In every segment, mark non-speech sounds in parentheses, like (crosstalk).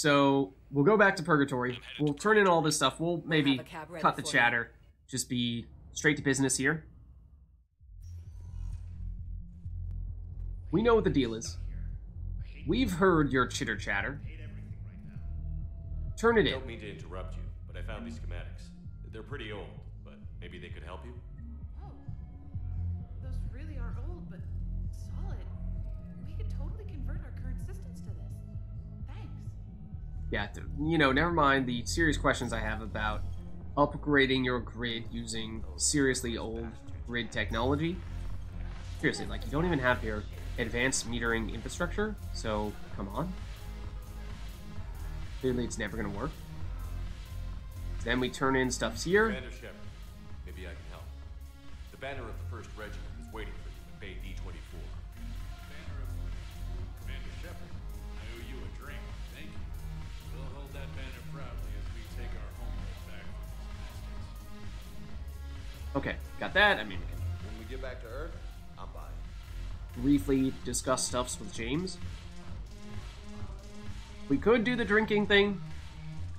So we'll go back to Purgatory. We'll turn in all this stuff. We'll maybe have a cab ready cut the for you. chatter. Just be straight to business here. We know what the deal is. We've heard your chitter chatter. Turn it in. I Don't mean to interrupt you, but I found these schematics. They're pretty old, but maybe they could help you? Yeah, you know, never mind the serious questions I have about upgrading your grid using seriously old grid technology. Seriously, like, you don't even have your advanced metering infrastructure, so come on. Clearly, it's never gonna work. Then we turn in stuffs here. Commander Shepard, maybe I can help. The banner of the 1st Regiment Okay, got that. I mean, we can When we get back to Earth, I'm buying. briefly discuss stuffs with James. We could do the drinking thing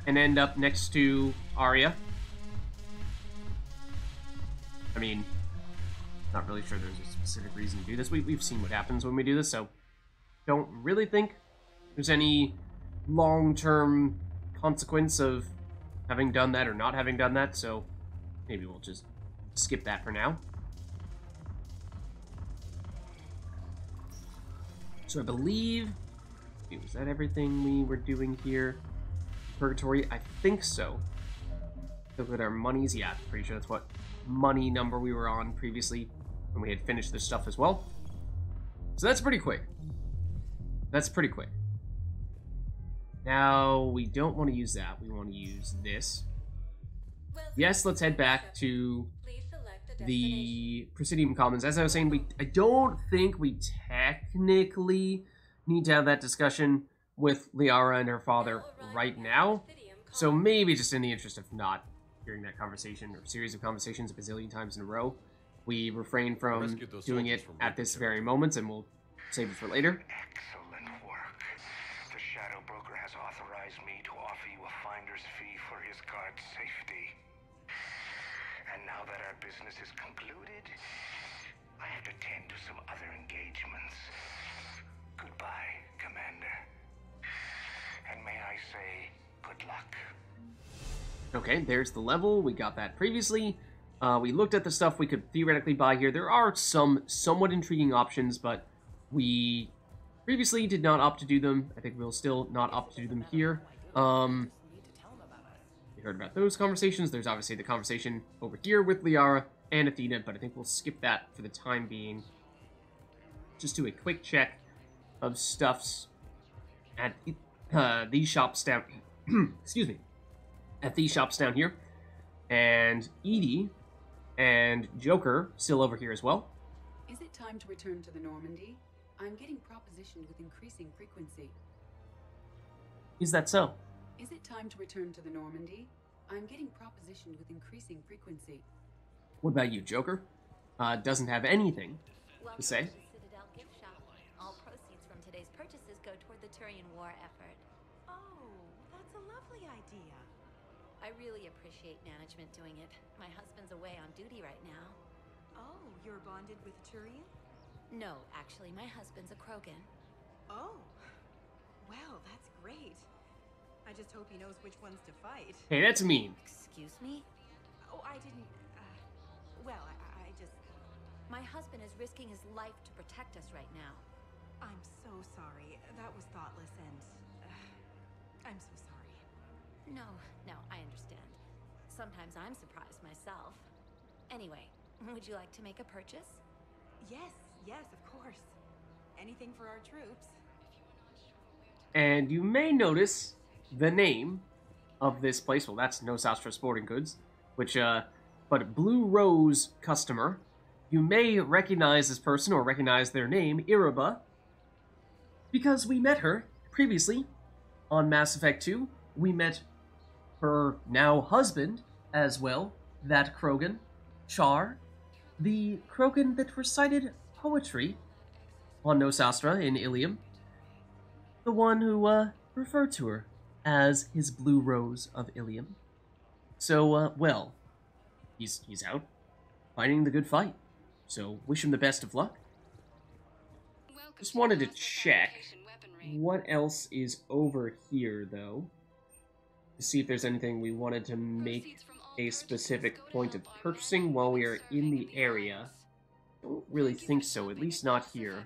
and end up next to Aria. I mean, not really sure there's a specific reason to do this. We, we've seen what happens when we do this, so don't really think there's any long-term consequence of having done that or not having done that, so maybe we'll just skip that for now. So I believe was that everything we were doing here? Purgatory? I think so. Look at our monies. Yeah, pretty sure that's what money number we were on previously when we had finished this stuff as well. So that's pretty quick. That's pretty quick. Now we don't want to use that. We want to use this. Yes, let's head back to Please select a destination. The Presidium Commons. As I was saying, we I don't think we technically need to have that discussion with Liara and her father right now. So maybe just in the interest of not hearing that conversation or series of conversations a bazillion times in a row, we refrain from doing it from at this very moment, and we'll save it for later. Excellent Okay, there's the level. We got that previously. Uh, we looked at the stuff we could theoretically buy here. There are some somewhat intriguing options, but we previously did not opt to do them. I think we'll still not opt to do them here. Um, we heard about those conversations. There's obviously the conversation over here with Liara and Aethyta, but I think we'll skip that for the time being. Just do a quick check of stuffs at uh, these shops down. (clears throat) excuse me at these shops down here. And EDI and Joker still over here as well. Is it time to return to the Normandy? I'm getting propositioned with increasing frequency. Is that so? Is it time to return to the Normandy? I'm getting propositioned with increasing frequency. What about you, Joker? Uh, doesn't have anything Welcome to say. to Citadel gift shop. All proceeds from today's purchases go toward the Turian war effort. Oh, that's a lovely idea. I really appreciate management doing it. My husband's away on duty right now. Oh, you're bonded with Turian? No, actually, my husband's a Krogan. Oh. Well, that's great. I just hope he knows which ones to fight. Hey, that's mean. Excuse me? Oh, I didn't. Uh, well, I, I just. My husband is risking his life to protect us right now. I'm so sorry. That was thoughtless and. Uh, I'm so sorry. No, no, I understand. Sometimes I'm surprised myself. Anyway, would you like to make a purchase? Yes, yes, of course. Anything for our troops. And you may notice the name of this place. Well, that's Nos Astra Sporting Goods, which, uh, but Blue Rose customer. You may recognize this person or recognize their name, Iraba, because we met her previously on Mass Effect 2. We met her now husband as well, that Krogan, Charr, the Krogan that recited poetry on Nos Astra in Illium. The one who, uh, referred to her as his Blue Rose of Illium. So, uh, well, he's he's out fighting the good fight. So wish him the best of luck. Just wanted to check what else is over here, though, see if there's anything we wanted to make a specific point of purchasing while we are in the area. Don't really think so, at least not here.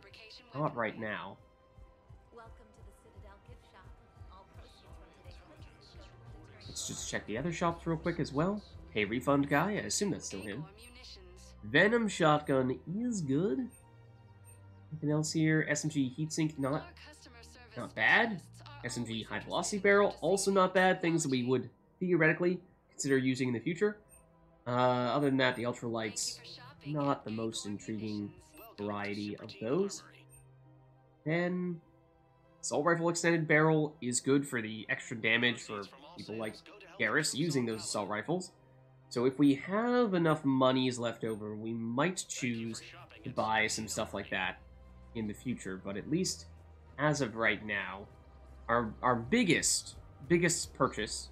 Not right now. Let's just check the other shops real quick as well. Hey, refund guy, I assume that's still him. Venom shotgun is good. Anything else here? SMG heatsink, not not bad. SMG high velocity barrel, also not bad. Things that we would theoretically consider using in the future. Uh, other than that, the ultralights, not the most intriguing variety of those. Then, assault rifle extended barrel is good for the extra damage for people like Garrus using those assault rifles. So if we have enough monies left over, we might choose to buy some stuff like that in the future. But at least as of right now, our our biggest biggest purchase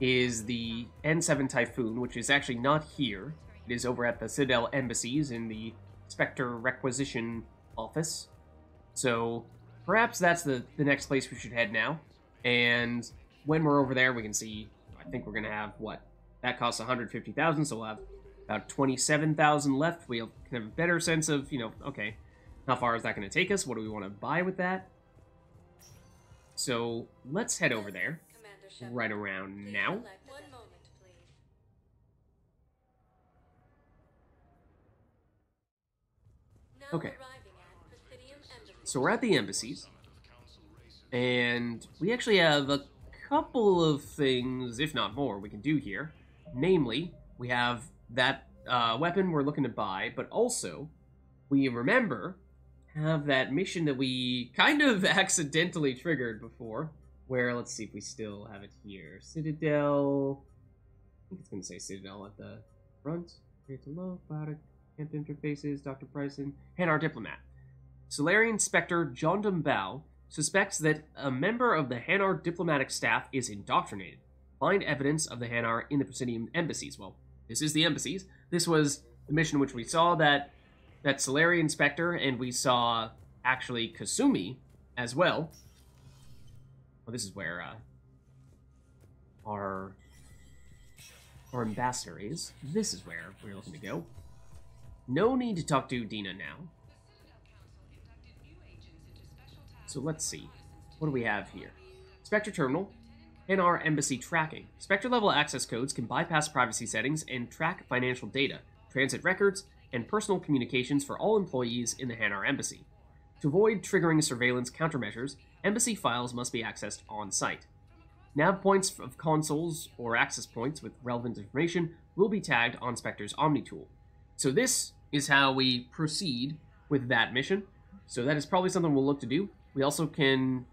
is the N7 Typhoon, which is actually not here. It is over at the Citadel Embassies in the Spectre Requisition Office. So perhaps that's the, the next place we should head now. And when we're over there, we can see, I think we're going to have, what, that costs 150,000, so we'll have about 27,000 left. We'll have a better sense of, you know, okay, how far is that going to take us? What do we want to buy with that? So let's head over there right around now. One moment, please. Now Okay. arriving at Presidium Embassy. So we're at the embassies, and we actually have a couple of things, if not more, we can do here. Namely, we have that uh, weapon we're looking to buy, but also we remember have that mission that we kind of (laughs) accidentally triggered before. Where let's see if we still have it here. Citadel. I think it's gonna say Citadel at the front. Create to low, product, camp interfaces, Dr. Bryson, and our diplomat. Salarian Spectre Jondum Bau suspects that a member of the Hanar diplomatic staff is indoctrinated. Find evidence of the Hanar in the Presidium embassies. Well, this is the embassies. This was the mission which we saw that that Salarian Spectre, and we saw actually Kasumi as well. Well, this is where uh, our our ambassador is. This is where we're looking to go. No need to talk to Dina now. So let's see. What do we have here? Spectre Terminal. Hanar Embassy Tracking. Spectre level access codes can bypass privacy settings and track financial data, transit records, and personal communications for all employees in the Hanar Embassy. To avoid triggering surveillance countermeasures, embassy files must be accessed on site. Nav points of consoles or access points with relevant information will be tagged on Spectre's OmniTool. So this is how we proceed with that mission. So that is probably something we'll look to do. We also can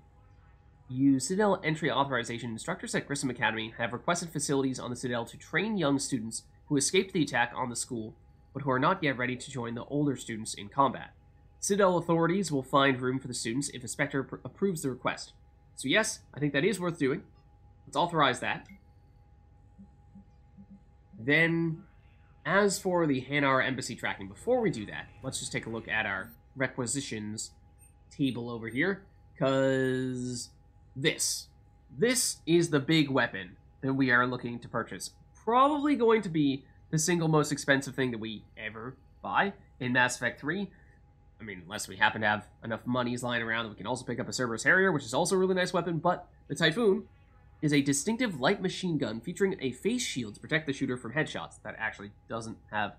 use Citadel entry authorization. Instructors at Grissom Academy have requested facilities on the Citadel to train young students who escaped the attack on the school, but who are not yet ready to join the older students in combat. Citadel authorities will find room for the students if a Spectre pr- approves the request. So yes, I think that is worth doing. Let's authorize that. Then, as for the Hanar embassy tracking, before we do that, let's just take a look at our requisitions table over here, because this. This is the big weapon that we are looking to purchase. Probably going to be the single most expensive thing that we ever buy in Mass Effect 3. I mean, unless we happen to have enough monies lying around that we can also pick up a Cerberus Harrier, which is also a really nice weapon, but the Typhoon is a distinctive light machine gun featuring a face shield to protect the shooter from headshots. That actually doesn't have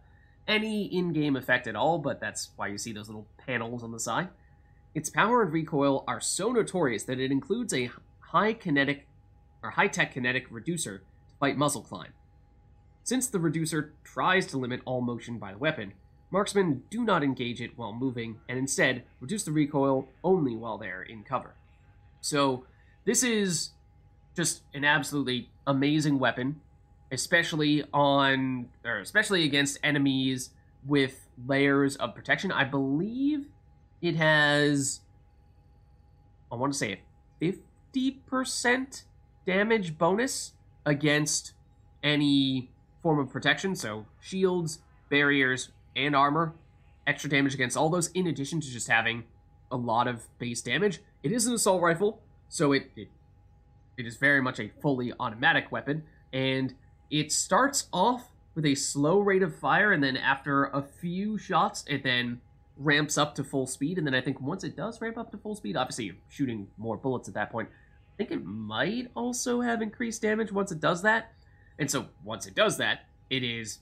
any in-game effect at all, but that's why you see those little panels on the side. Its power and recoil are so notorious that it includes a high kinetic or high-tech kinetic reducer to fight muzzle climb. Since the reducer tries to limit all motion by the weapon, marksmen do not engage it while moving and instead reduce the recoil only while they're in cover. So, this is just an absolutely amazing weapon, especially on or especially against enemies with layers of protection. I believe it has I want to say a 50% damage bonus against any form of protection, so shields, barriers, and armor. Extra damage against all those, in addition to just having a lot of base damage. It is an assault rifle, so it, it it is very much a fully automatic weapon, and it starts off with a slow rate of fire, and then after a few shots, it then ramps up to full speed. And then I think once it does ramp up to full speed, obviously you're shooting more bullets at that point. I think it might also have increased damage once it does that. And so once it does that, it is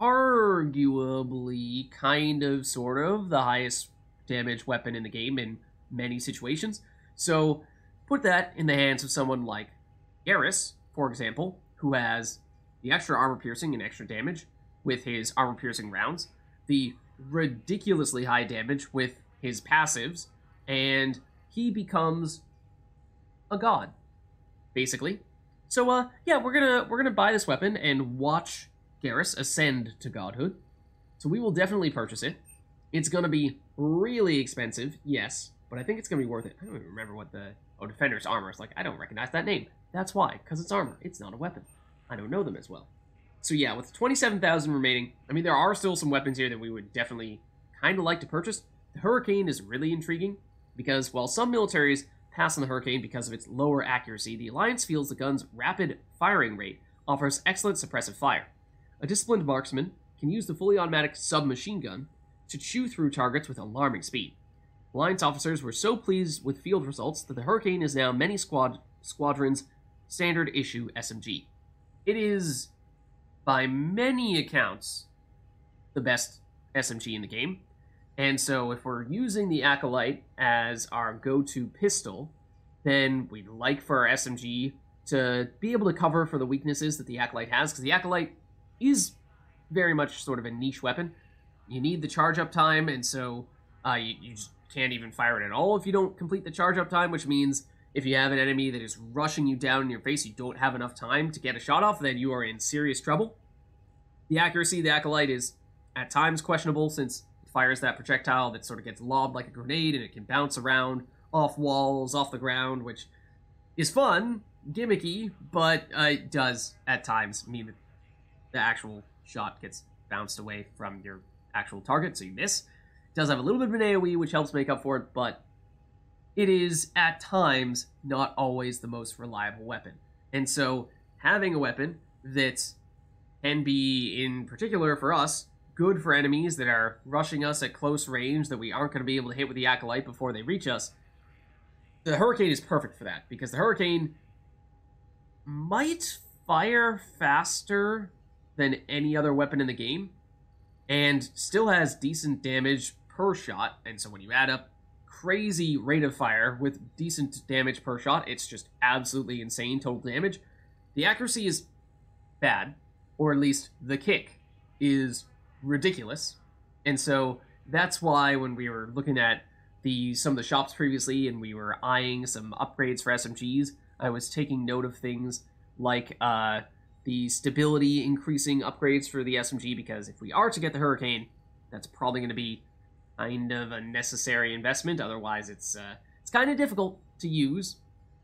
arguably kind of sort of the highest damage weapon in the game in many situations. So put that in the hands of someone like Garrus, for example, who has the extra armor piercing and extra damage with his armor piercing rounds, the ridiculously high damage with his passives, and he becomes a god, basically. So uh yeah, we're gonna we're gonna buy this weapon and watch Garrus ascend to godhood. So we will definitely purchase it. It's gonna be really expensive, yes, but I think it's gonna be worth it. I don't even remember what the oh defender's armor is like. I don't recognize that name. That's why, because it's armor. It's not a weapon. I don't know them as well. So yeah, with 27,000 remaining, I mean, there are still some weapons here that we would definitely kind of like to purchase. The Hurricane is really intriguing, because while some militaries pass on the Hurricane because of its lower accuracy, the Alliance feels the gun's rapid firing rate offers excellent suppressive fire. A disciplined marksman can use the fully automatic submachine gun to chew through targets with alarming speed. Alliance officers were so pleased with field results that the Hurricane is now many squad squadrons' standard issue SMG. It is, by many accounts, the best SMG in the game. And so, if we're using the Acolyte as our go to pistol, then we'd like for our SMG to be able to cover for the weaknesses that the Acolyte has, because the Acolyte is very much sort of a niche weapon. You need the charge up time, and so uh, you, you just can't even fire it at all if you don't complete the charge up time, which means if you have an enemy that is rushing you down in your face, you don't have enough time to get a shot off, then you are in serious trouble. The accuracy of the Acolyte is at times questionable since fires that projectile that sort of gets lobbed like a grenade and it can bounce around off walls, off the ground, which is fun, gimmicky, but uh, it does at times mean that the actual shot gets bounced away from your actual target, so you miss. It does have a little bit of an AoE, which helps make up for it, but it is at times not always the most reliable weapon. And so having a weapon that can be, in particular for us, good for enemies that are rushing us at close range that we aren't going to be able to hit with the Acolyte before they reach us, the Hurricane is perfect for that because the Hurricane might fire faster than any other weapon in the game and still has decent damage per shot. And so when you add up crazy rate of fire with decent damage per shot, it's just absolutely insane total damage. The accuracy is bad, or at least the kick is ridiculous. And so that's why when we were looking at the some of the shops previously and we were eyeing some upgrades for SMGs, I was taking note of things like uh, the stability increasing upgrades for the SMG because if we are to get the Hurricane, that's probably going to be kind of a necessary investment. Otherwise, it's uh, it's kind of difficult to use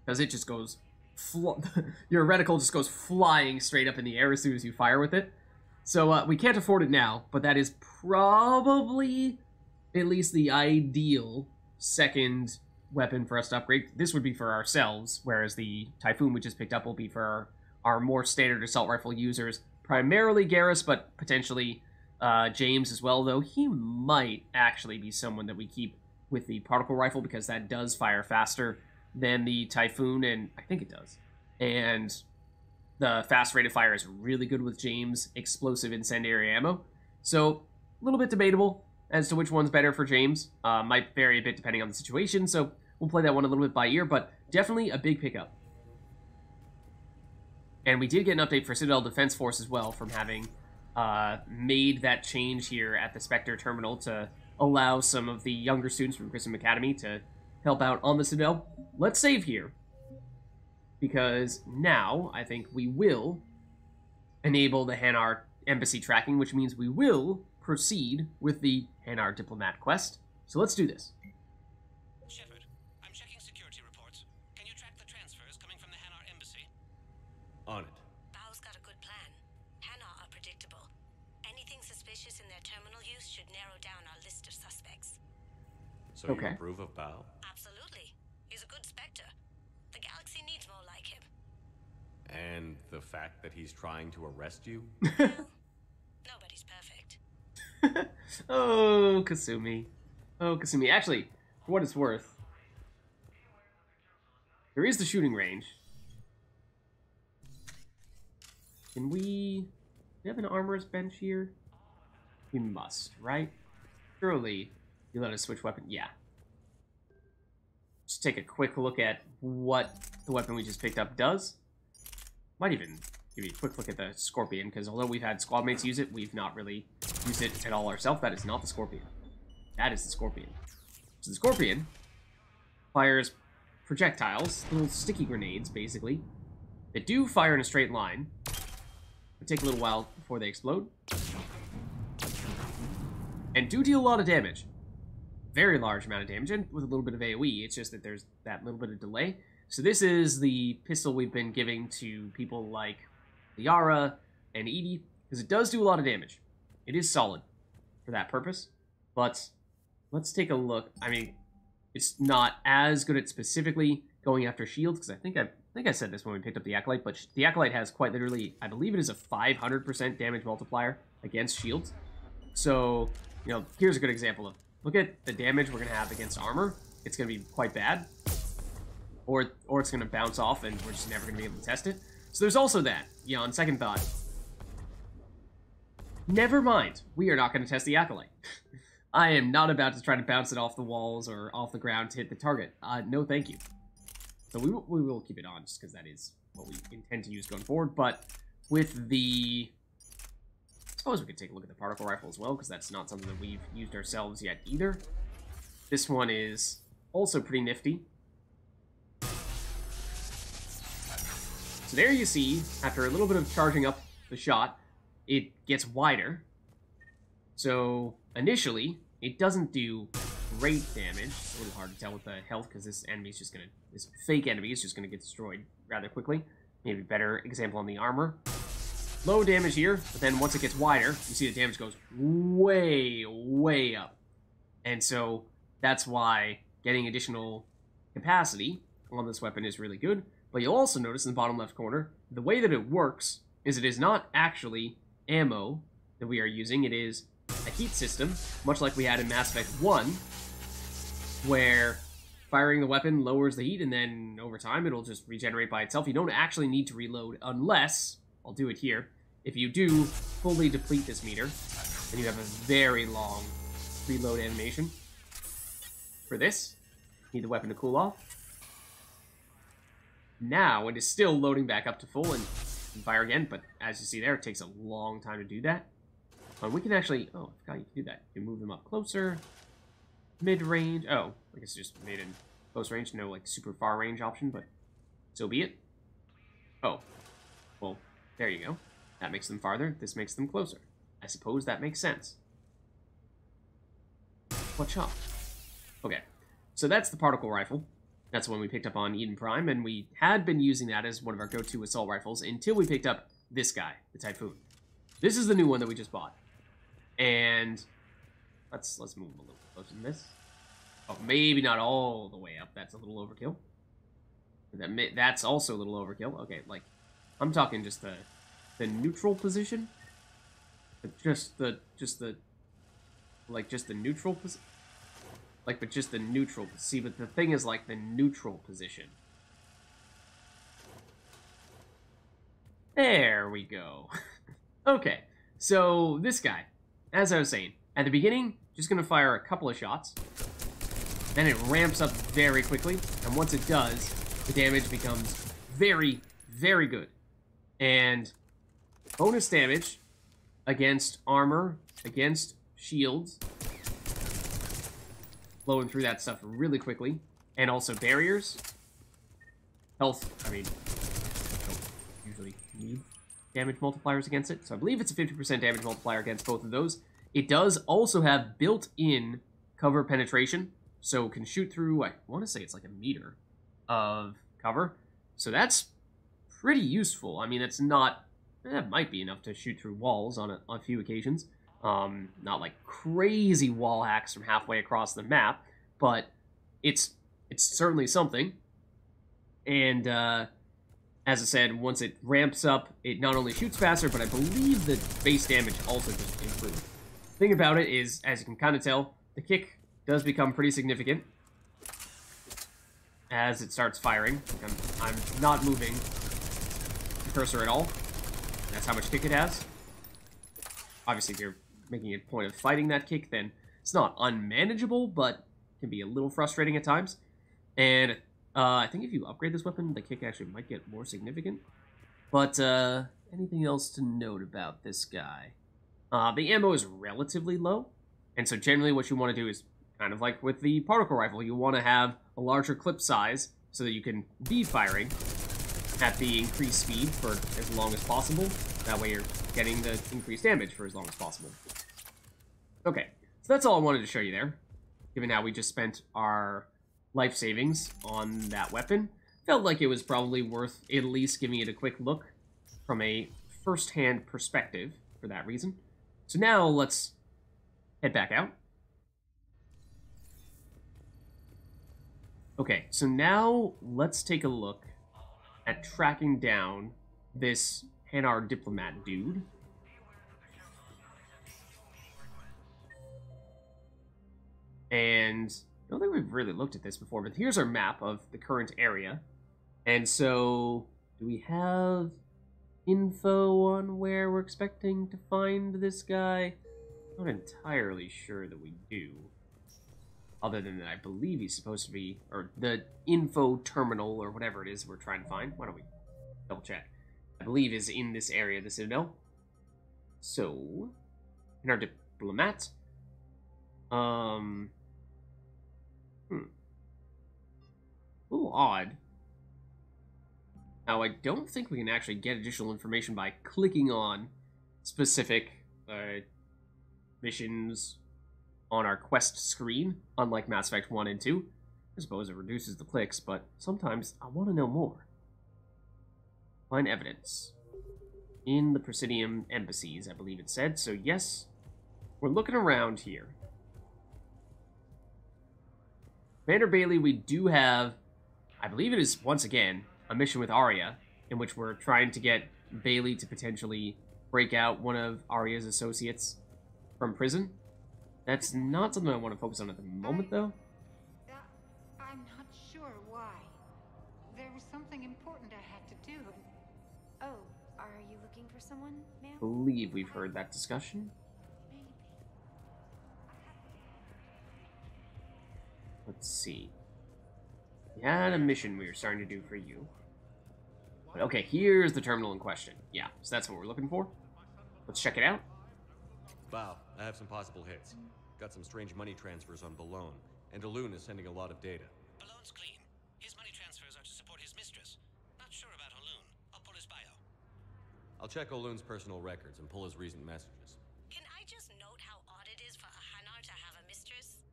because it just goes fl- (laughs) your reticle just goes flying straight up in the air as soon as you fire with it. So uh, we can't afford it now, but that is probably at least the ideal second weapon for us to upgrade. This would be for ourselves, whereas the Typhoon we just picked up will be for our, more standard assault rifle users, primarily Garrus, but potentially uh, James as well, though he might actually be someone that we keep with the particle rifle because that does fire faster than the Typhoon, and I think it does. And the fast rate of fire is really good with James explosive incendiary ammo. So, a little bit debatable as to which one's better for James. Uh, might vary a bit depending on the situation, so we'll play that one a little bit by ear, but definitely a big pickup. And we did get an update for Citadel Defense Force as well from having uh, made that change here at the Spectre terminal to allow some of the younger students from Grissom Academy to help out on the Citadel. Let's save here because now I think we will enable the Hanar embassy tracking, which means we will proceed with the Hanar diplomat quest. So let's do this. Shepard, I'm checking security reports. Can you track the transfers coming from the Hanar embassy? On it. Bau's got a good plan. Hanar are predictable. Anything suspicious in their terminal use should narrow down our list of suspects. So you Okay. approve of Bao? Absolutely. He's a good Spectre. The galaxy needs more like him. And the fact that he's trying to arrest you? (laughs) Nobody's perfect. (laughs) oh, Kasumi. Oh, Kasumi. Actually, for what it's worth, there is the shooting range. Can we... Do we have an armorer's bench here? We must, right? Surely you let us switch weapon. Yeah. Just take a quick look at what the weapon we just picked up does. Might even give you a quick look at the Scorpion, because although we've had squad mates use it, we've not really used it at all ourselves. That is not the Scorpion. That is the Scorpion. So the Scorpion fires projectiles, little sticky grenades, basically, that do fire in a straight line. It take a little while before they explode. And do deal a lot of damage. Very large amount of damage, and with a little bit of AoE. It's just that there's that little bit of delay. So this is the pistol we've been giving to people like Liara and EDI, because it does do a lot of damage. It is solid for that purpose, but let's take a look. I mean, it's not as good at specifically going after shields, because I think I, I think I said this when we picked up the Acolyte, but the Acolyte has quite literally, I believe it is a 500% damage multiplier against shields. So, you know, here's a good example of, look at the damage we're going to have against armor. It's going to be quite bad. Or, or it's going to bounce off and we're just never going to be able to test it. So there's also that. Yeah, on second thought. Never mind. We are not going to test the Acolyte. (laughs) I am not about to try to bounce it off the walls or off the ground to hit the target. Uh, no, thank you. So we, we will keep it on just because that is what we intend to use going forward. But with the... Suppose we could take a look at the particle rifle as well because that's not something that we've used ourselves yet either. This one is also pretty nifty. So there you see, after a little bit of charging up the shot, it gets wider. So initially, it doesn't do great damage. It's a little hard to tell with the health because this enemy is just gonna, this fake enemy is just gonna get destroyed rather quickly. Maybe better example on the armor. Low damage here, but then once it gets wider, you see the damage goes way, way up. And so that's why getting additional capacity on this weapon is really good. But you'll also notice in the bottom left corner, the way that it works is it is not actually ammo that we are using. It is a heat system, much like we had in Mass Effect 1, where firing the weapon lowers the heat and then over time it'll just regenerate by itself. You don't actually need to reload unless, I'll do it here, if you do fully deplete this meter, then you have a very long reload animation. For this, need the weapon to cool off. Now it is still loading back up to full and fire again, but as you see there, it takes a long time to do that. And we can actually, oh, I forgot you can do that. You can move them up closer, mid-range. Oh, I guess just made in close range, no like super far range option, but so be it. Oh, there you go. That makes them farther, this makes them closer. I suppose that makes sense. Watch out. Okay, so that's the particle rifle. That's when we picked up on Eden Prime, and we had been using that as one of our go-to assault rifles until we picked up this guy, the Typhoon. This is the new one that we just bought. And let's let's move a little closer than this. Oh, maybe not all the way up. That's a little overkill. That that's also a little overkill. Okay, like I'm talking just the the neutral position. Just the just the like just the neutral position. Like, but just the neutral. See, but the thing is, like, the neutral position. There we go. (laughs) okay, so this guy, as I was saying, at the beginning, just gonna fire a couple of shots. Then it ramps up very quickly, and once it does, the damage becomes very, very good. And bonus damage against armor, against shields, blowing through that stuff really quickly. And also barriers. Health, I mean, don't usually need damage multipliers against it. So I believe it's a 50% damage multiplier against both of those. It does also have built-in cover penetration. So can shoot through, I want to say it's like a meter of cover. So that's pretty useful. I mean, it's not. eh, It might be enough to shoot through walls on a, a few occasions. Um, not like crazy wall hacks from halfway across the map, but it's it's certainly something. And uh, as I said, once it ramps up, it not only shoots faster, but I believe the base damage also just improved. Thing about it is, as you can kind of tell, the kick does become pretty significant as it starts firing. I'm, I'm not moving cursor at all. That's how much kick it has. Obviously, if you're making a point of fighting that kick, then it's not unmanageable, but can be a little frustrating at times. And uh, I think if you upgrade this weapon, the kick actually might get more significant. But uh, anything else to note about this guy? Uh, the ammo is relatively low, and so generally what you want to do is kind of like with the particle rifle, you want to have a larger clip size so that you can be firing at the increased speed for as long as possible. That way you're getting the increased damage for as long as possible. Okay, so that's all I wanted to show you there. Given how we just spent our life savings on that weapon, felt like it was probably worth at least giving it a quick look from a first-hand perspective for that reason. So now let's head back out. Okay, so now let's take a look at tracking down this Hanar diplomat dude. And I don't think we've really looked at this before, but here's our map of the current area. And so, do we have info on where we're expecting to find this guy? Not entirely sure that we do. Other than that, I believe he's supposed to be, or the info terminal, or whatever it is we're trying to find. Why don't we double check? I believe is in this area of the Citadel. So, in our diplomat, um, hmm, a little odd. Now, I don't think we can actually get additional information by clicking on specific uh, missions on our quest screen, unlike Mass Effect 1 and 2. I suppose it reduces the clicks, but sometimes I want to know more. Find evidence. In the Presidium embassies, I believe it said. So, yes, we're looking around here. Commander Bailey, we do have, I believe it is, once again, a mission with Aria, in which we're trying to get Bailey to potentially break out one of Aria's associates from prison. That's not something I want to focus on at the moment, though. I'm not sure why. There was something important I had to do. Oh, are you looking for someone, ma'am? Believe we've heard that discussion. Maybe. Let's see. We had a mission we were starting to do for you. But okay, here's the terminal in question. Yeah, so that's what we're looking for. Let's check it out. Val, I have some possible hits. Got some strange money transfers on Balone, and Alun is sending a lot of data. Balloon's clean. His money transfers are to support his mistress. Not sure about Haloon. I'll pull his bio. I'll check Olun's personal records and pull his recent messages. Can I just note how odd it is for a Hanar to have a mistress?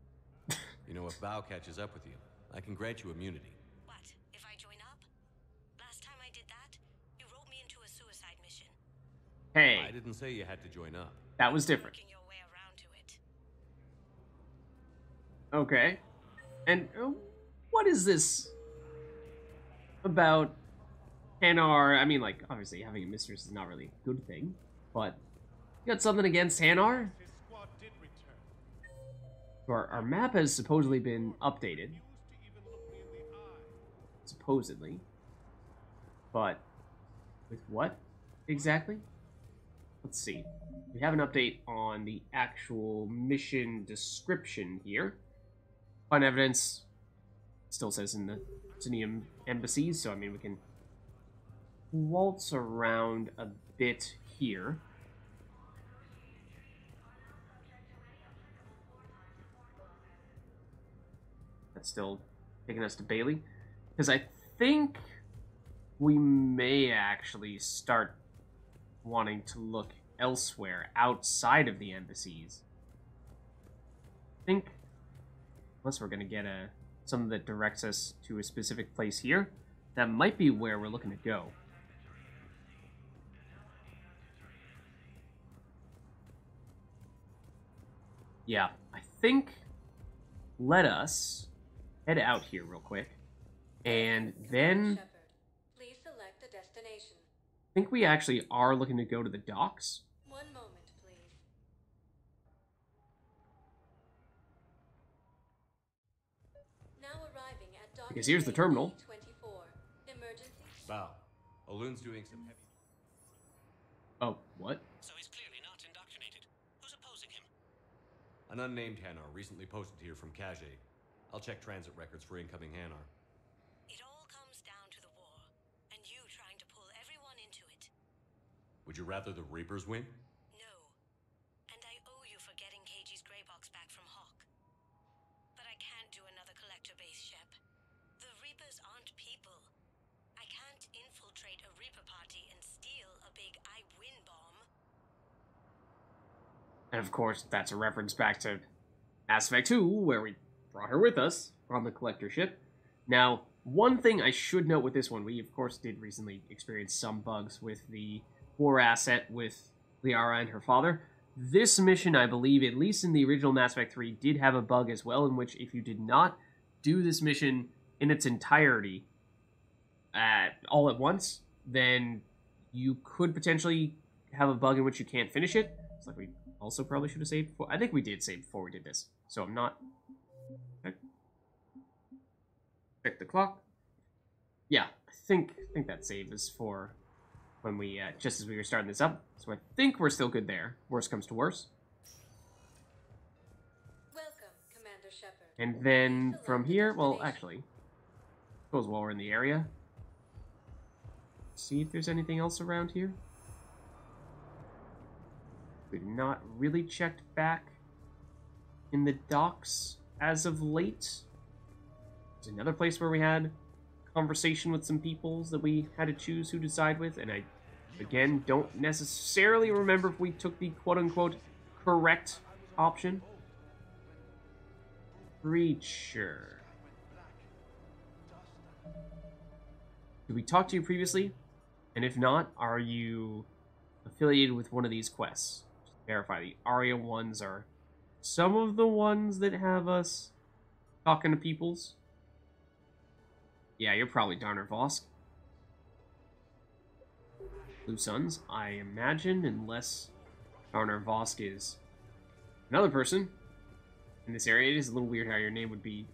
(laughs) You know, if Val catches up with you, I can grant you immunity. What, if I join up? Last time I did that, you wrote me into a suicide mission. Hey, I didn't say you had to join up. That was different. Working your way around to it. Okay. And uh, what is this about Hanar? I mean, like, obviously having a mistress is not really a good thing, but you got something against Hanar? His squad did return. Our, our map has supposedly been updated, Used to even look me in the eye. supposedly. But with what exactly? Let's see. We have an update on the actual mission description here. Find evidence still says in the Presidium embassies, so I mean we can waltz around a bit here. That's still taking us to Bailey. Because I think we may actually start wanting to look elsewhere outside of the embassies. I think, unless we're going to get a something that directs us to a specific place here, that might be where we're looking to go. Yeah, I think let us head out here real quick and then think we actually are looking to go to the docks. One moment, please. Now arriving at dock Because here's the terminal. 24. Emergency. Bau. Aloon's doing some heavy. Oh, what? So he's clearly not indoctrinated. Who's opposing him? An unnamed Hanar recently posted here from Kahje. I'll check transit records for incoming Hanar. It all comes down to the war, and you trying to pull everyone into it. Would you rather the Reapers win? No. And I owe you for getting Keiji's gray box back from Hock. But I can't do another collector base, Shep. The Reapers aren't people. I can't infiltrate a Reaper party and steal a big I win bomb. And of course, that's a reference back to Mass Effect 2, where we brought her with us on the collector ship. Now, one thing I should note with this one, we of course did recently experience some bugs with the war asset with Liara and her father. This mission, I believe, at least in the original Mass Effect 3, did have a bug as well, in which if you did not do this mission in its entirety all at once, then you could potentially have a bug in which you can't finish it. It's like we also probably should have saved before. I think we did save before we did this, so I'm not. Check, check the clock. Yeah, I think I think that save is for when we uh, just as we were starting this up. So I think we're still good there. Worst comes to worst. Welcome, Commander Shepard. And then from here, well, actually, suppose while we're in the area, see if there's anything else around here. We've not really checked back in the docks as of late. There's another place where we had conversation with some peoples that we had to choose who to side with, and I, again, don't necessarily remember if we took the quote-unquote correct option. Preacher. Did we talk to you previously? And if not, are you affiliated with one of these quests? Just verify the Aria ones are some of the ones that have us talking to peoples. Yeah, you're probably Darner Vosk. Blue Suns, I imagine, unless Darner Vosk is another person in this area. It is a little weird how your name would be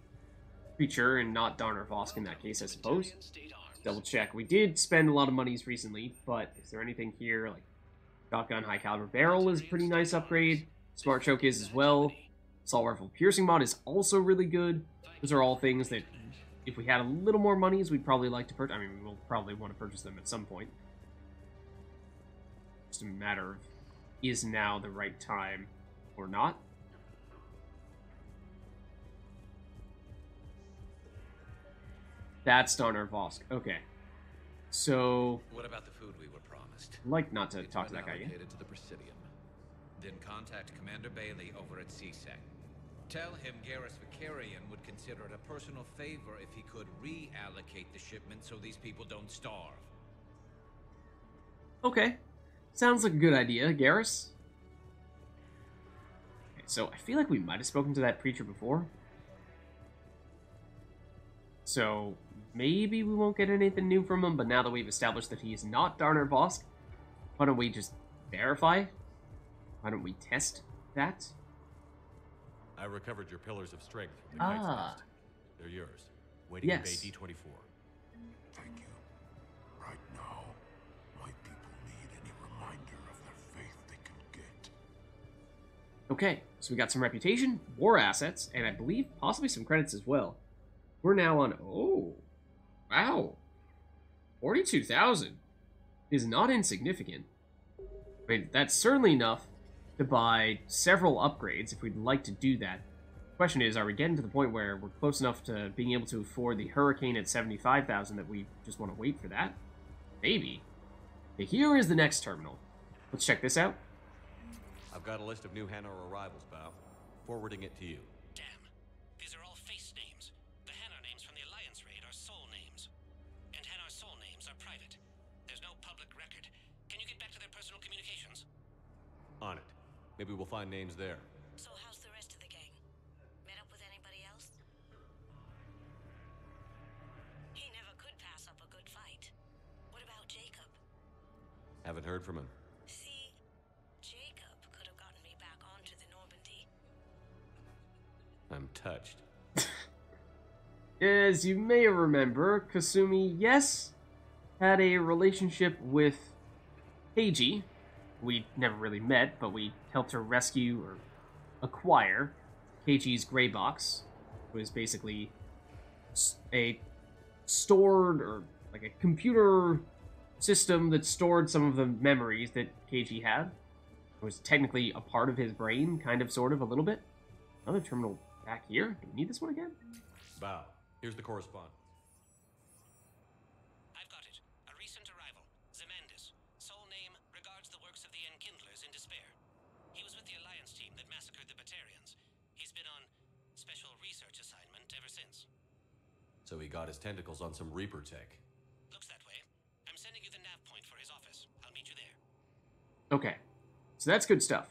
Preacher and not Darner Vosk in that case, I suppose. Double check. We did spend a lot of monies recently, but is there anything here like shotgun high caliber barrel is a pretty nice upgrade. Smart choke is as well. Assault rifle piercing mod is also really good. Those are all things that if we had a little more monies, we'd probably like to purchase. I mean, we'll probably want to purchase them at some point. Just a matter of is now the right time or not. That's Darner Vosk. Okay. So, What about the food we were promised? I'd like not to It's talk to that guy again. allocated to the Presidium. Then contact Commander Bailey over at C-Sec. Tell him Garrus Vakarian would consider it a personal favor if he could reallocate the shipment so these people don't starve. Okay. Sounds like a good idea, Garrus. Okay, so I feel like we might have spoken to that preacher before. So maybe we won't get anything new from him, but now that we've established that he is not Darner Vosk, why don't we just verify? Why don't we test that? I recovered your pillars of strength from the Kite's Ah. Nest. They're yours. Waiting Yes. in Bay D24. Thank you. Right now, my people need any reminder of their faith they can get. Okay, so we got some reputation, war assets, and I believe possibly some credits as well. We're now on. Oh, wow, forty-two thousand is not insignificant. I mean, that's certainly enough to buy several upgrades if we'd like to do that. Question is, are we getting to the point where we're close enough to being able to afford the Hurricane at seventy-five thousand that we just want to wait for that? Maybe. Okay, here is the next terminal. Let's check this out. I've got a list of new Hanar arrivals, Bau. Forwarding it to you. Maybe we'll find names there. So how's the rest of the gang? Met up with anybody else? He never could pass up a good fight. What about Jacob? Haven't heard from him. See? Jacob could have gotten me back onto the Normandy. I'm touched. (laughs) As you may remember, Kasumi, yes, had a relationship with Keiji, we never really met, but we helped her rescue or acquire Keiji's gray box. It was basically a stored or like a computer system that stored some of the memories that Keiji had. It was technically a part of his brain, kind of, sort of, a little bit. Another terminal back here. Do we need this one again? Bow. Here's the correspondence. I've got it. A recent arrival. Zemandis. Sole name regards the works of the Enkindlers in despair. He was with the Alliance team that massacred the Batarians. He's been on special research ever since. So he got his tentacles on some Reaper tech. Looks that way. I'm sending you the nav point for his office. I'll meet you there. Okay. So that's good stuff.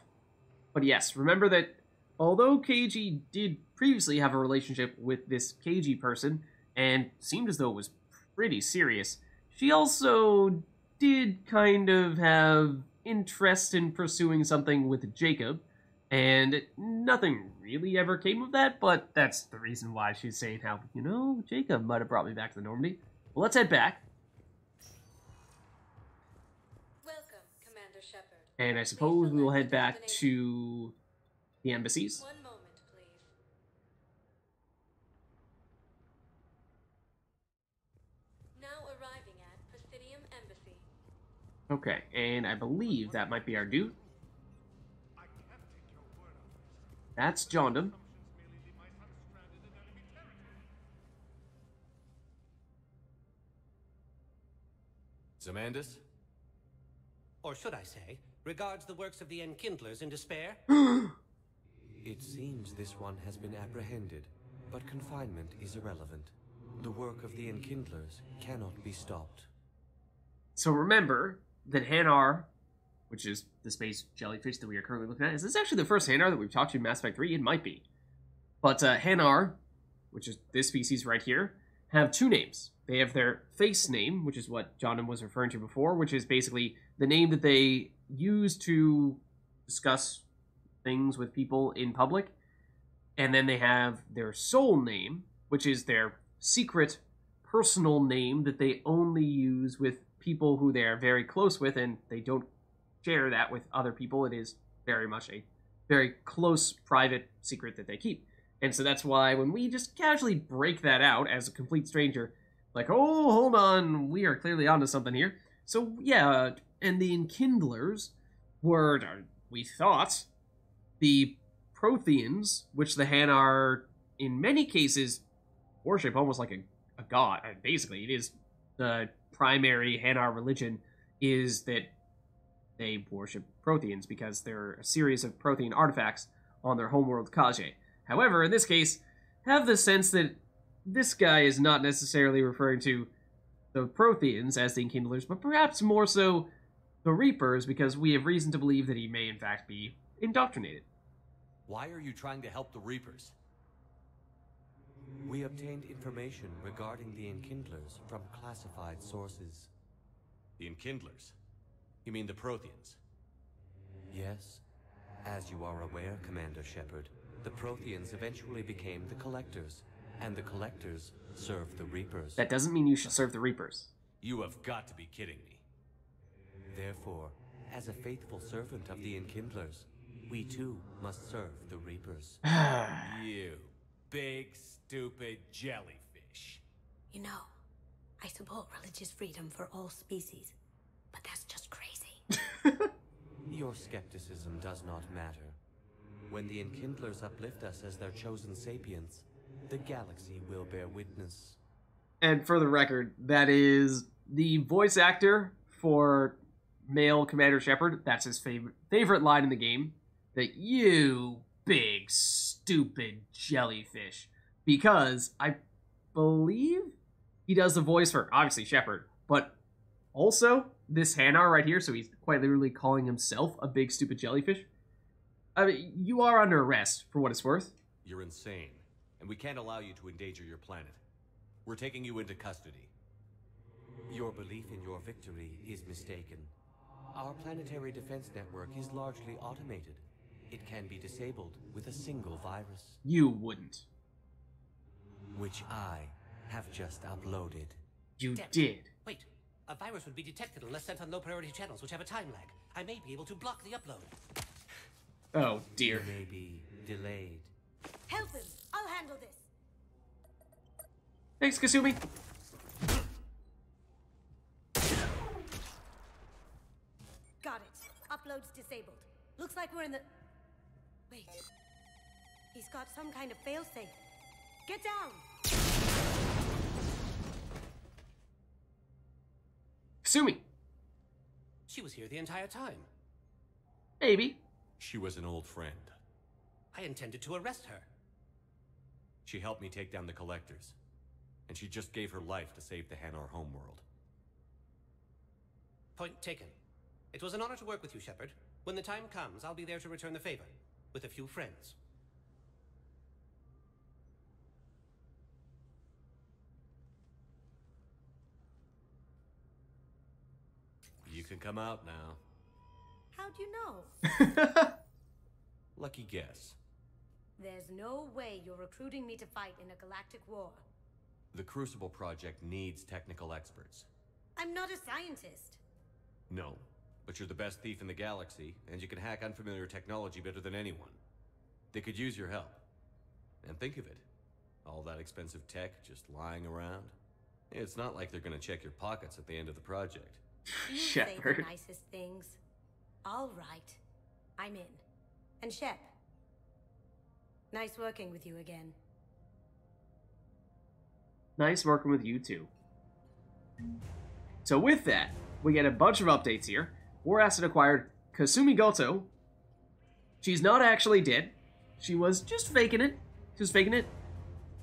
But yes, remember that although Keiji did previously have a relationship with this Keiji person, and seemed as though it was pretty serious, she also did kind of have interest in pursuing something with Jacob, and nothing really ever came of that, but that's the reason why she's saying how, you know, Jacob might have brought me back to the Normandy. Well, let's head back. Welcome, Commander Shepard. And I suppose we will head back to the embassies. One moment, please. Now arriving at Presidium Embassy. Okay, and I believe that might be our dude. That's Jondum. Zamandis? Or should I say, regards the works of the Enkindlers in despair? (gasps) It seems this one has been apprehended, but confinement is irrelevant. The work of the Enkindlers cannot be stopped. So remember that Hanar, which is the space jellyfish that we are currently looking at, is this actually the first Hanar that we've talked to in Mass Effect 3? It might be. But uh, Hanar, which is this species right here, have two names. They have their face name, which is what Jondum was referring to before, which is basically the name that they use to discuss things with people in public. And then they have their soul name, which is their secret personal name that they only use with people who they are very close with, and they don't share that with other people. It is very much a very close private secret that they keep. And so that's why when we just casually break that out as a complete stranger, like, oh, hold on, we are clearly onto something here. So, yeah, and the Enkindlers were, uh, we thought, the Protheans, which the Hanar, in many cases, worship almost like a, a god. Basically, it is the primary Hanar religion is that they worship Protheans because there are a series of Prothean artifacts on their homeworld Kahje. However, in this case, have the sense that this guy is not necessarily referring to the Protheans as the Enkindlers, but perhaps more so the Reapers, because we have reason to believe that he may in fact be indoctrinated. Why are you trying to help the Reapers? We obtained information regarding the Enkindlers from classified sources. The Enkindlers? You mean the Protheans? Yes. As you are aware, Commander Shepard, the Protheans eventually became the Collectors, and the Collectors served the Reapers. That doesn't mean you should serve the Reapers. You have got to be kidding me. Therefore, as a faithful servant of the Enkindlers, we too must serve the Reapers. (sighs) you big, stupid jellyfish. You know, I support religious freedom for all species, but that's just crazy. (laughs) Your skepticism does not matter. When the Enkindlers uplift us as their chosen sapients, the galaxy will bear witness. And for the record, that is the voice actor for male Commander Shepard. That's his favorite favorite line in the game. That you big stupid jellyfish. Because I believe he does the voice for obviously Shepard, but also this Hanar right here. So he's quite literally calling himself a big stupid jellyfish. I mean, you are under arrest for what it's worth. You're insane, and we can't allow you to endanger your planet. We're taking you into custody. Your belief in your victory is mistaken. Our planetary defense network is largely automated. It can be disabled with a single virus. You wouldn't. Which I have just uploaded. You Damn. did. Wait, a virus would be detected unless sent on low priority channels, which have a time lag. I may be able to block the upload. Oh dear. may be delayed. Help him! I'll handle this. Thanks, Kasumi. Got it. Upload's disabled. Looks like we're in the. Wait. He's got some kind of failsafe. Get down! Kasumi. She was here the entire time. Maybe. She was an old friend. I intended to arrest her. She helped me take down the collectors. And she just gave her life to save the Hanar homeworld. Point taken. It was an honor to work with you, Shepard. When the time comes, I'll be there to return the favor. With a few friends. You can come out now. How'd you know? (laughs) Lucky guess. There's no way you're recruiting me to fight in a galactic war. The Crucible Project needs technical experts. I'm not a scientist. No, but you're the best thief in the galaxy, and you can hack unfamiliar technology better than anyone. They could use your help. And think of it. All that expensive tech just lying around. It's not like they're gonna check your pockets at the end of the project. (laughs) You say the nicest things. All right. I'm in. And Shep. Nice working with you again. Nice working with you too. So with that, we get a bunch of updates here. War Asset acquired Kasumi Goto. She's not actually dead. She was just faking it. Just faking it.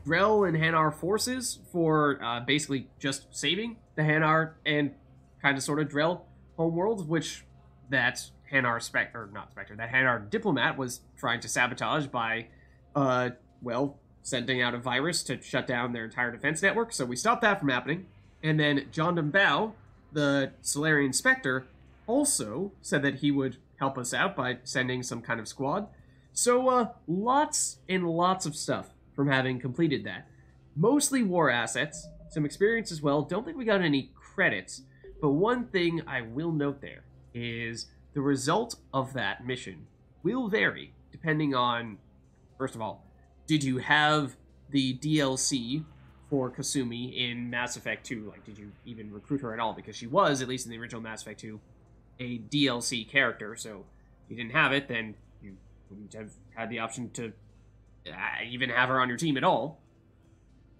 Drell and Hanar forces for uh, basically just saving the Hanar and kind of sort of Drell homeworlds, which that Hanar spec or not Spectre, that Hanar diplomat was trying to sabotage by, uh, well, sending out a virus to shut down their entire defense network. So we stopped that from happening. And then John Bau, the Salarian Spectre, also said that he would help us out by sending some kind of squad. So, uh, lots and lots of stuff from having completed that. Mostly war assets, some experience as well. Don't think we got any credits, but one thing I will note there is the result of that mission will vary depending on, first of all, did you have the DLC for Kasumi in Mass Effect 2? Like, did you even recruit her at all? Because she was, at least in the original Mass Effect 2, a DLC character. So if you didn't have it, then you wouldn't have had the option to uh, even have her on your team at all.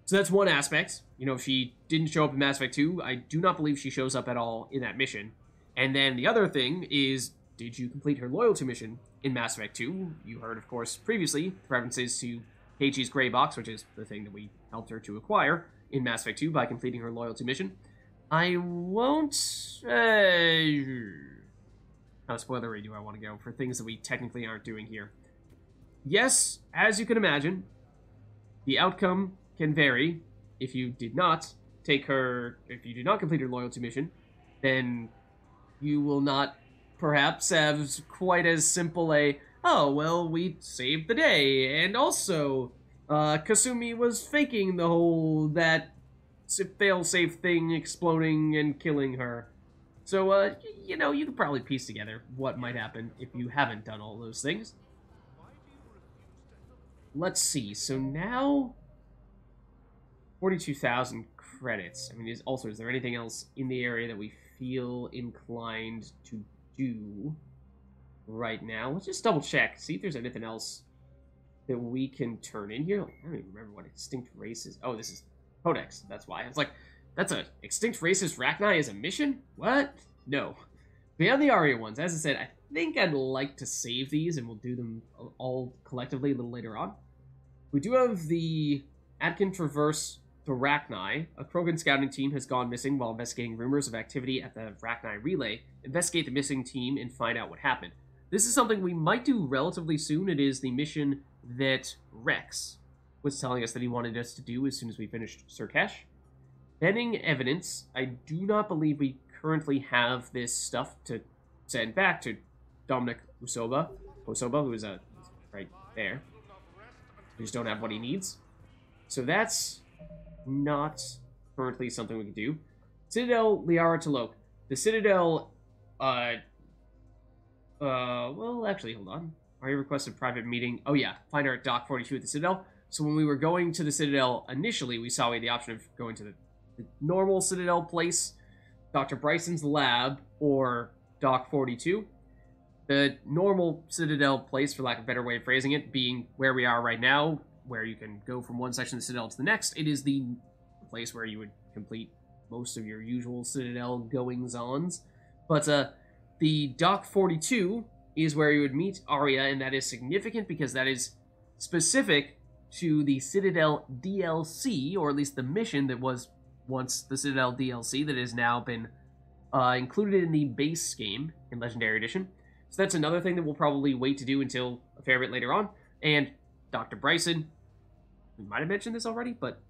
So that's one aspect. You know, if she didn't show up in Mass Effect 2, I do not believe she shows up at all in that mission. And then the other thing is, did you complete her loyalty mission in Mass Effect 2? You heard, of course, previously references to Keiji's Gray Box, which is the thing that we helped her to acquire in Mass Effect 2 by completing her loyalty mission. I won't. Uh, how spoilery do I want to go for things that we technically aren't doing here? Yes, as you can imagine, the outcome can vary. If you did not take her, if you did not complete her loyalty mission, then you will not perhaps have quite as simple a oh well we saved the day and also uh, Kasumi was faking the whole that fail safe thing exploding and killing her. So uh, you know you could probably piece together what might happen if you haven't done all those things. Let's see. So now, forty-two thousand credits. I mean, is also is there anything else in the area that we feel inclined to do right now? Let's just double check, see if there's anything else that we can turn in here. Like, I don't even remember what extinct race is. Oh, this is Codex. That's why. It's like that's a extinct racist Rachni is a mission. What? No. Beyond the Aria ones, as I said, I think I'd like to save these, and we'll do them all collectively a little later on. We do have the Attican Traverse the Rachni. A Krogan scouting team has gone missing while investigating rumors of activity at the Rachni relay. Investigate the missing team and find out what happened. This is something we might do relatively soon. It is the mission that Wrex was telling us that he wanted us to do as soon as we finished Sur'Kesh. Pending evidence, I do not believe we currently have this stuff to send back to Dominic Usoba, Usoba, who is uh, right there. We just don't have what he needs. So that's not currently something we can do. Citadel, Liara Talok. The Citadel, uh, uh, well, actually, hold on. Aria requested a private meeting. Oh, yeah. Find at Dock 42 at the Citadel. So when we were going to the Citadel initially, we saw we had the option of going to the, the normal Citadel place, Dr. Bryson's lab, or Dock 42. The normal Citadel place, for lack of a better way of phrasing it, being where we are right now, where you can go from one section of the Citadel to the next. It is the place where you would complete most of your usual Citadel goings-ons. But uh, the Dock 42 is where you would meet Aria, and that is significant because that is specific to the Citadel DLC, or at least the mission that was once the Citadel DLC that has now been uh, included in the base game in Legendary Edition. So that's another thing that we'll probably wait to do until a fair bit later on. And Dr. Bryson, we might have mentioned this already, but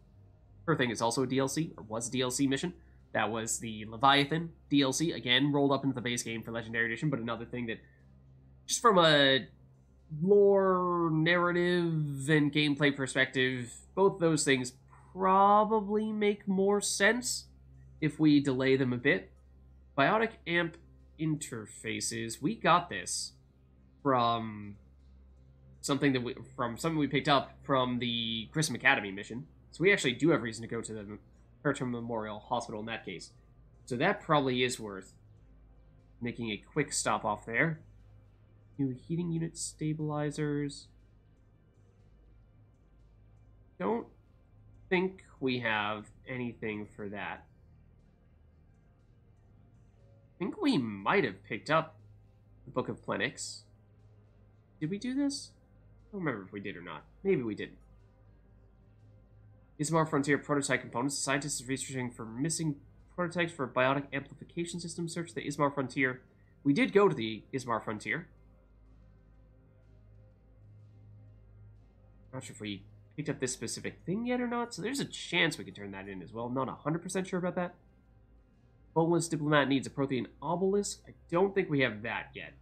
her thing is also a DLC, or was a DLC mission. That was the Leviathan DLC, again, rolled up into the base game for Legendary Edition, but another thing that, just from a lore, narrative, and gameplay perspective, both those things probably make more sense if we delay them a bit. Biotic Amp interfaces, we got this from something that we from something we picked up from the Grissom Academy mission. So we actually do have reason to go to the Fairchild Memorial Hospital in that case. So that probably is worth making a quick stop off there. New heating unit stabilizers. Don't think we have anything for that. I think we might have picked up the Book of Plenix. Did we do this? Don't remember if we did or not. Maybe we didn't. Ismar Frontier prototype components. Scientists are researching for missing prototypes for biotic amplification system. Search the Ismar Frontier. We did go to the Ismar Frontier. Not sure if we picked up this specific thing yet or not, so there's a chance we could turn that in as well. Not 100% sure about that. Boneless Diplomat needs a Prothean Obelisk. I don't think we have that yet.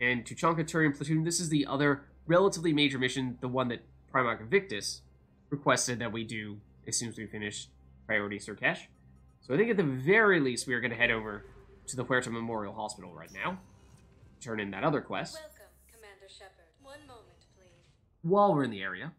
And Tuchanka Turian Platoon, this is the other relatively major mission, the one that Primarch Victus requested that we do as soon as we finish Priority Sur'Kesh. So I think at the very least we are going to head over to the Huerta Memorial Hospital right now. Turn in that other quest. Welcome, Commander Shepard. One moment, please. While we're in the area,